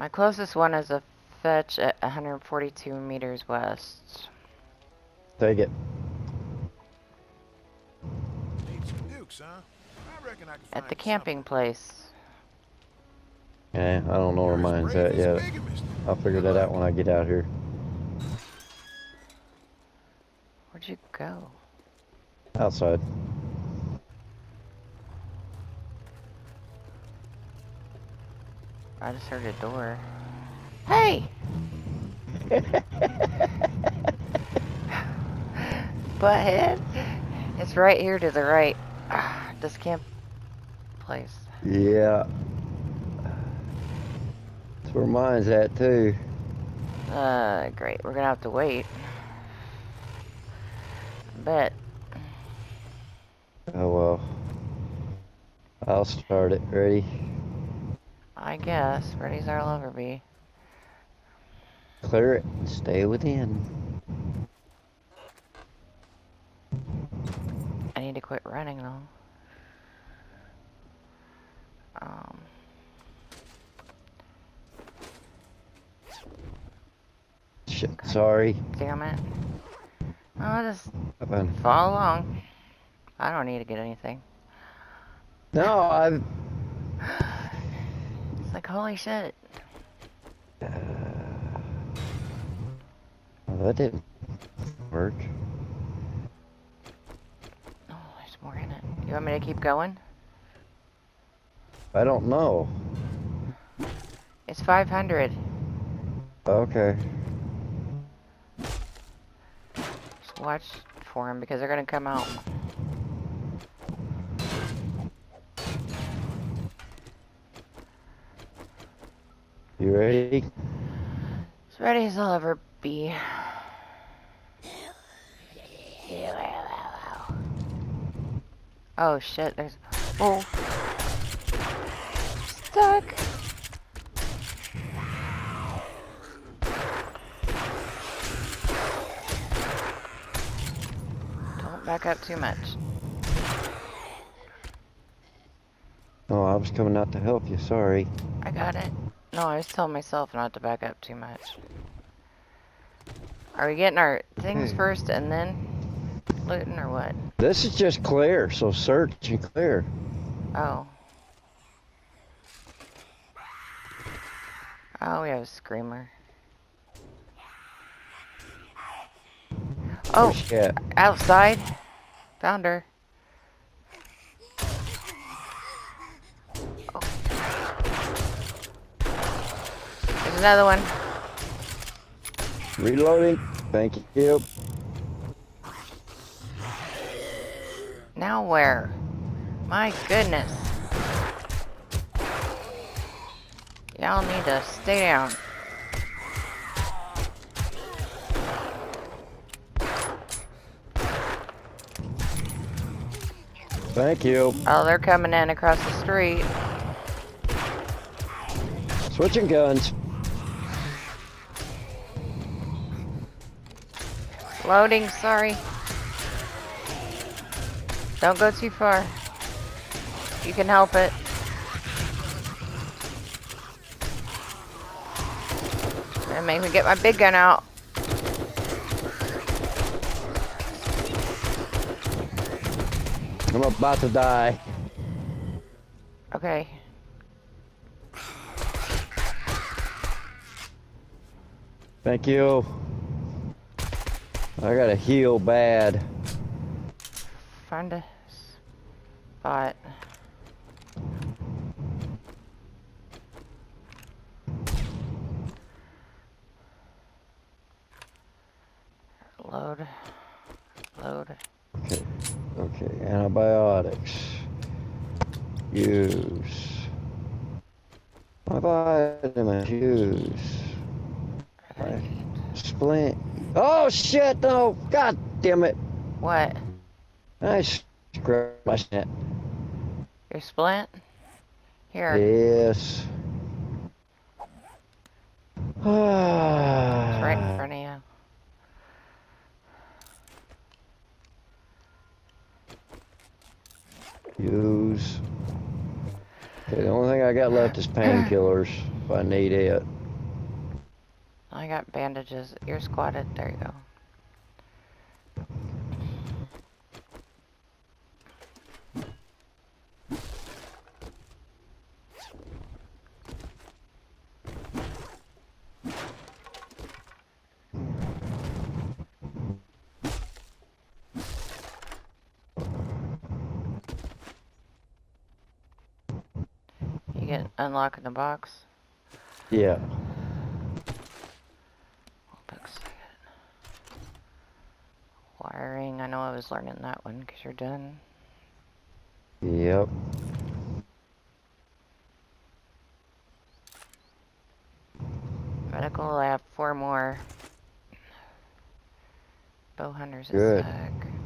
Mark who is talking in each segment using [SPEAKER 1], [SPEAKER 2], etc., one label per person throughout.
[SPEAKER 1] My closest one is a fetch at 142 meters west.
[SPEAKER 2] Take it.
[SPEAKER 3] Nukes, huh? I reckon I
[SPEAKER 1] At the
[SPEAKER 3] you
[SPEAKER 1] camping place.
[SPEAKER 2] Yeah, I don't know where mine's at yet. I'll figure that out when I get out here.
[SPEAKER 1] Where'd you go?
[SPEAKER 2] Outside.
[SPEAKER 1] I just heard a door. Hey! Butthead! It's right here to the right. Ah, This camp place.
[SPEAKER 2] Yeah. That's where mine's at too.
[SPEAKER 1] Uh, great. We're gonna have to wait. Bet.
[SPEAKER 2] Oh well. I'll start it. Ready?
[SPEAKER 1] I guess. Freddy's our lover bee.
[SPEAKER 2] Clear it stay within.
[SPEAKER 1] I need to quit running though. Um.
[SPEAKER 2] Shit, sorry.
[SPEAKER 1] Damn it. I'll just follow along. I don't need to get anything.
[SPEAKER 2] No, I've.
[SPEAKER 1] It's like, holy shit.
[SPEAKER 2] Uh, that didn't work.
[SPEAKER 1] Oh, there's more in it. You want me to keep going?
[SPEAKER 2] I don't know.
[SPEAKER 1] It's 500.
[SPEAKER 2] Okay.
[SPEAKER 1] Just watch for them because they're gonna come out.
[SPEAKER 2] You ready?
[SPEAKER 1] As ready as I'll ever be. Oh shit, there's. Oh. Stuck. Don't back up too much.
[SPEAKER 2] Oh, I was coming out to help you. Sorry.
[SPEAKER 1] I got it. No, I was telling myself not to back up too much. Are we getting our things
[SPEAKER 2] Okay.
[SPEAKER 1] first and then looting or what?
[SPEAKER 2] This is just clear, so search and clear.
[SPEAKER 1] Oh. Oh, we have a screamer. Oh,
[SPEAKER 2] she at?
[SPEAKER 1] outside. Found her. Another one.
[SPEAKER 2] Reloading. Thank you.
[SPEAKER 1] Now where? My goodness. Y'all need to stay down.
[SPEAKER 2] Thank you.
[SPEAKER 1] Oh, they're coming in across the street.
[SPEAKER 2] Switching guns.
[SPEAKER 1] Loading, sorry. Don't go too far. You can help it. And make me get my big gun out.
[SPEAKER 2] I'm about to die.
[SPEAKER 1] Okay.
[SPEAKER 2] Thank you. I gotta heal bad.
[SPEAKER 1] Find a spot. Load. Load.
[SPEAKER 2] Okay. Okay. Antibiotics. Use. My vitamins. Use. My splint. Oh shit! No! God damn it!
[SPEAKER 1] What?
[SPEAKER 2] I screwed my shit.
[SPEAKER 1] Your splint? Here.
[SPEAKER 2] Yes.
[SPEAKER 1] It's right in front of you.
[SPEAKER 2] Use. Okay, the only thing I got left is painkillers. if I need it.
[SPEAKER 1] Got bandages. You're squatted. There you go. Unlocking the box.
[SPEAKER 2] Yeah.
[SPEAKER 1] Looks like it. Wiring. I know I was learning that one because you're done.
[SPEAKER 2] Yep.
[SPEAKER 1] Medical. I have four more. Bow hunters
[SPEAKER 2] Good.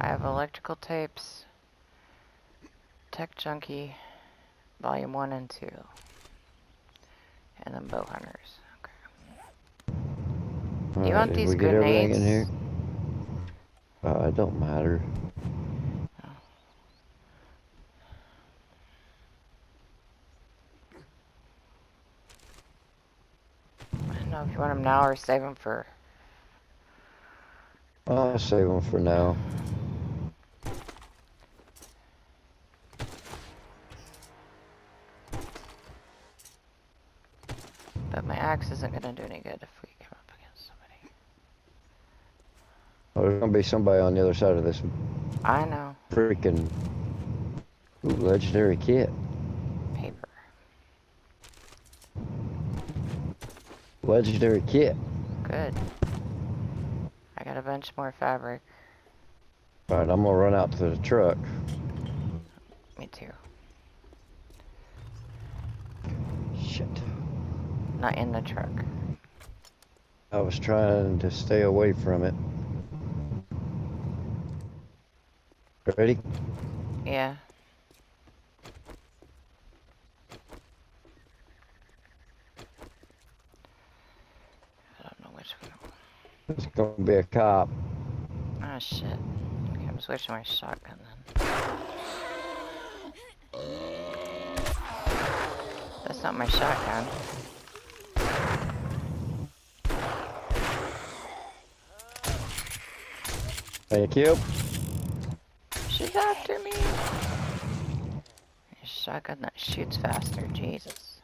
[SPEAKER 1] I have electrical tapes. Tech junkie, volume one and two. And then bow hunters. Okay.
[SPEAKER 2] Alright,
[SPEAKER 1] want these
[SPEAKER 2] we get everything in
[SPEAKER 1] grenades?
[SPEAKER 2] Uh, it don't matter.
[SPEAKER 1] I don't know if you want them now or save them for.
[SPEAKER 2] I'll save them for now.
[SPEAKER 1] But my axe isn't gonna do any good if we come up against somebody.
[SPEAKER 2] Oh, there's gonna be somebody on the other side of this
[SPEAKER 1] I know.
[SPEAKER 2] freaking ooh, legendary kit.
[SPEAKER 1] Paper.
[SPEAKER 2] Legendary kit.
[SPEAKER 1] Good. I got a bunch more fabric.
[SPEAKER 2] Alright, I'm gonna run out to the truck.
[SPEAKER 1] Me too.
[SPEAKER 2] Shit.
[SPEAKER 1] Not in the truck.
[SPEAKER 2] I was trying to stay away from it. Ready?
[SPEAKER 1] Yeah. I don't know which one.
[SPEAKER 2] It's gonna be a cop.
[SPEAKER 1] Ah, shit. Okay, I'm switching my shotgun then. That's not my shotgun.
[SPEAKER 2] Thank you.
[SPEAKER 1] She's after me. A shotgun that shoots faster. Jesus.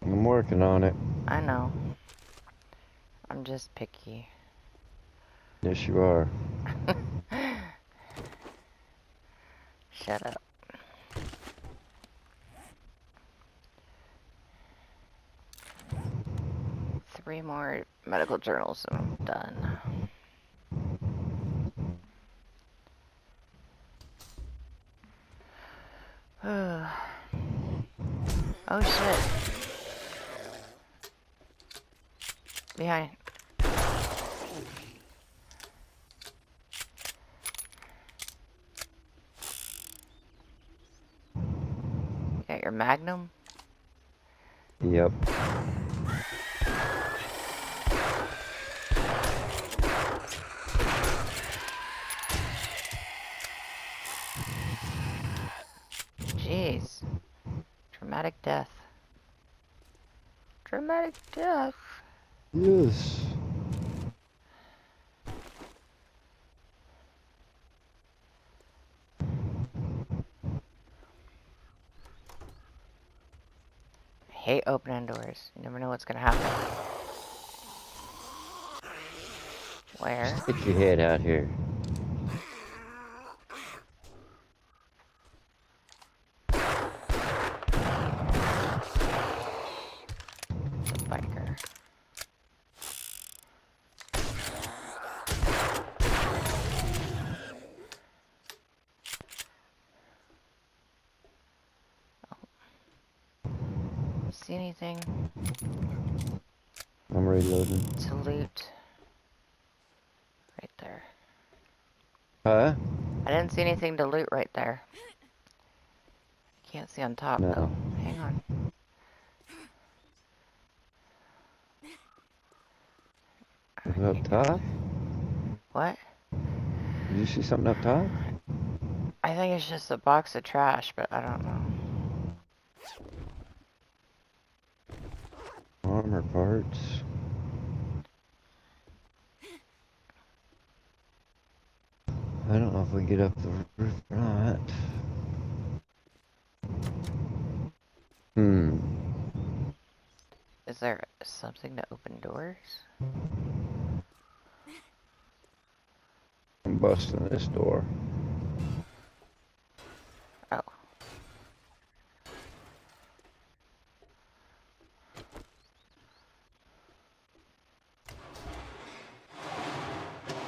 [SPEAKER 2] I'm working on it.
[SPEAKER 1] I know. I'm just picky.
[SPEAKER 2] Yes, you are.
[SPEAKER 1] Shut up. Three more medical journals and I'm done. oh shit. Behind. You got your magnum?
[SPEAKER 2] Yep.
[SPEAKER 1] Dramatic death.
[SPEAKER 2] Yes.
[SPEAKER 1] I hate opening doors. You never know what's gonna happen. Where?
[SPEAKER 2] Get your head out here. Huh?
[SPEAKER 1] I didn't see anything to loot right there. Can't see on top,
[SPEAKER 2] no.
[SPEAKER 1] though. Hang on.
[SPEAKER 2] up top?
[SPEAKER 1] What?
[SPEAKER 2] Did you see something up top?
[SPEAKER 1] I think it's just a box of trash, but I don't know.
[SPEAKER 2] Armor parts. I don't know if we get up the roof or not. Hmm.
[SPEAKER 1] Is there something to open doors?
[SPEAKER 2] I'm busting this door.
[SPEAKER 1] Oh.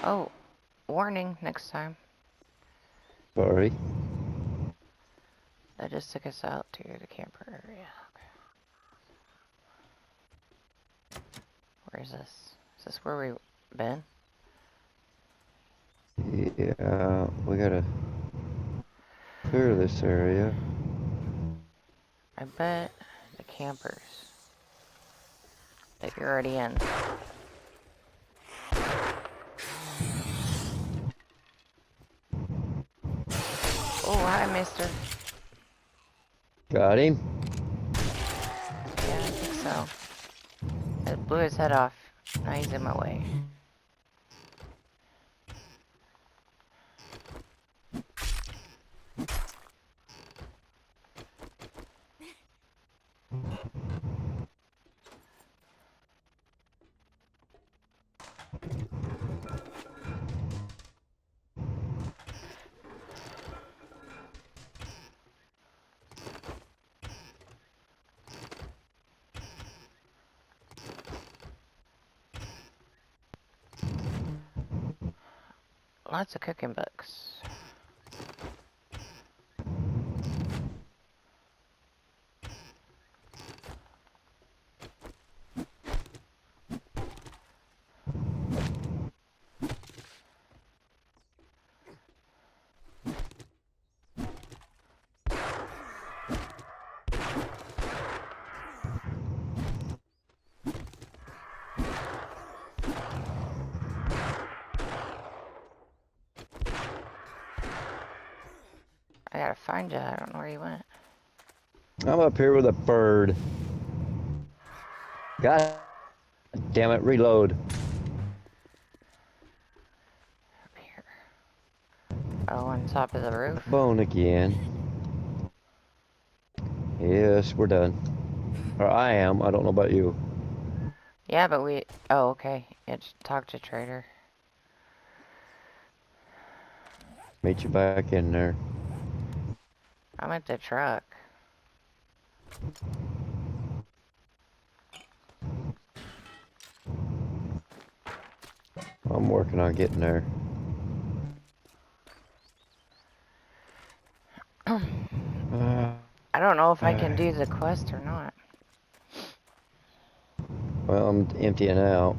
[SPEAKER 1] Oh, warning next time.
[SPEAKER 2] Sorry.
[SPEAKER 1] That just took us out to the camper area. Okay. Where is this? Is this where we been?
[SPEAKER 2] Yeah, we gotta clear this area.
[SPEAKER 1] I bet the campers that you're already in. Oh, hi, mister.
[SPEAKER 2] Got him?
[SPEAKER 1] Yeah, I think so. It blew his head off. Now he's in my way. Lots of cooking books. I gotta find you. I don't know where you went.
[SPEAKER 2] I'm up here with a bird. God damn it, reload.
[SPEAKER 1] Up here. Oh, on top of the roof.
[SPEAKER 2] Bone again. Yes, we're done. Or I am. I don't know about you.
[SPEAKER 1] Yeah, but we. Oh, okay. It's talk to Trader.
[SPEAKER 2] Meet you back in there.
[SPEAKER 1] I'm at the truck.
[SPEAKER 2] I'm working on getting there. Uh,
[SPEAKER 1] I don't know if I can do the quest or not.
[SPEAKER 2] well, I'm emptying out.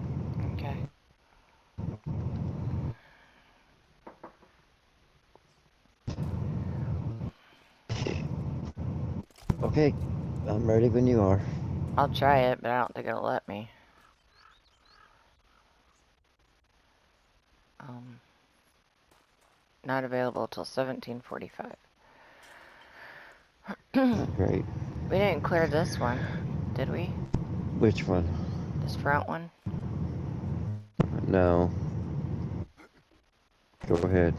[SPEAKER 1] Okay,
[SPEAKER 2] I'm ready when you are.
[SPEAKER 1] I'll try it, but I don't think it'll let me. Um, not available till 1745.
[SPEAKER 2] Great.
[SPEAKER 1] we didn't clear this one, did we?
[SPEAKER 2] Which one?
[SPEAKER 1] This front one?
[SPEAKER 2] No. Go ahead.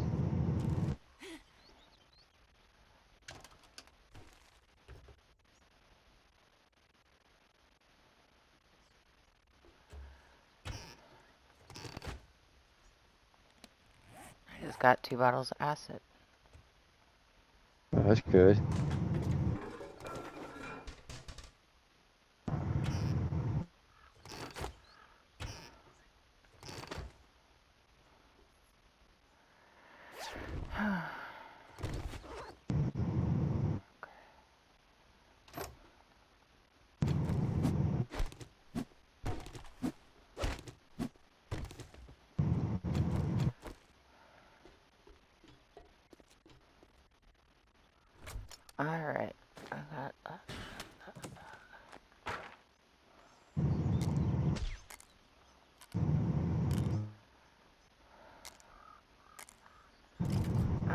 [SPEAKER 1] Got two bottles of acid.
[SPEAKER 2] Oh, that's good.
[SPEAKER 1] Alright. I got uh,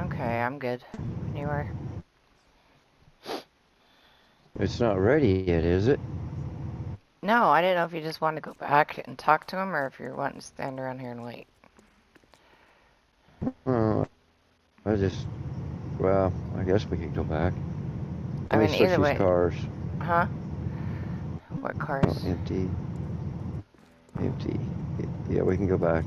[SPEAKER 1] Okay, I'm good. Are?
[SPEAKER 2] It's not ready yet, is it?
[SPEAKER 1] No, I didn't know if you just wanted to go back and talk to him or if you're wanting to stand around here and wait.
[SPEAKER 2] Uh, I just, well, I guess we could go back.
[SPEAKER 1] I mean, either way.
[SPEAKER 2] cars.
[SPEAKER 1] Huh? What cars?
[SPEAKER 2] empty. Empty. Yeah, we can go back.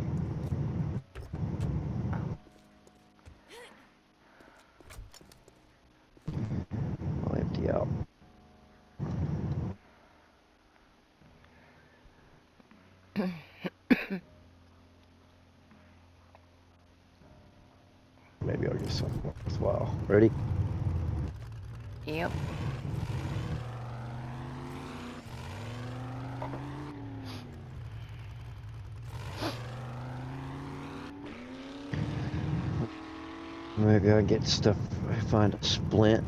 [SPEAKER 2] I'll empty out. Maybe I'll get something worthwhile. Ready?
[SPEAKER 1] Yep.
[SPEAKER 2] Maybe I'll get stuff. I find a splint.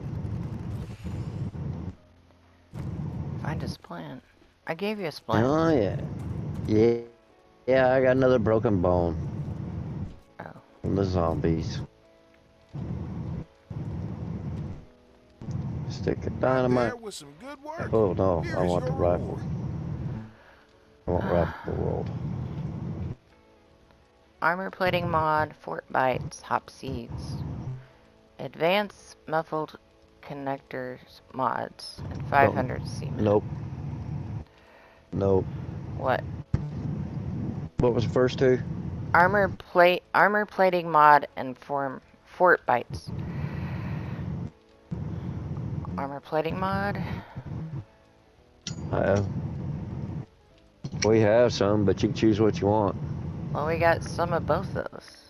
[SPEAKER 1] Find a splint. I gave you a splint.
[SPEAKER 2] Oh yeah, yeah, yeah. I got another broken bone
[SPEAKER 1] Oh.
[SPEAKER 2] from the zombies. Stick of dynamite.
[SPEAKER 3] There was some good work.
[SPEAKER 2] Oh no, I want the rifle.
[SPEAKER 3] reward.
[SPEAKER 2] I want ah. rifle world.
[SPEAKER 1] Armor plating mod, fort bites, hop seeds. Advanced muffled connectors mods, and 500 semen.
[SPEAKER 2] Nope. Nope.
[SPEAKER 1] What?
[SPEAKER 2] What was the first two?
[SPEAKER 1] Armor plate, armor plating mod, and form fort bites. Armor plating mod.
[SPEAKER 2] I have. We have some, but you can choose what you want.
[SPEAKER 1] Well, we got some of both those.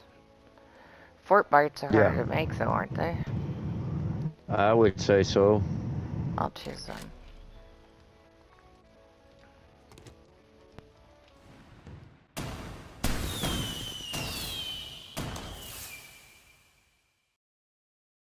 [SPEAKER 1] Fort bites are
[SPEAKER 2] Yeah.
[SPEAKER 1] hard to make, though, aren't they?
[SPEAKER 2] I would say so.
[SPEAKER 1] I'll choose them.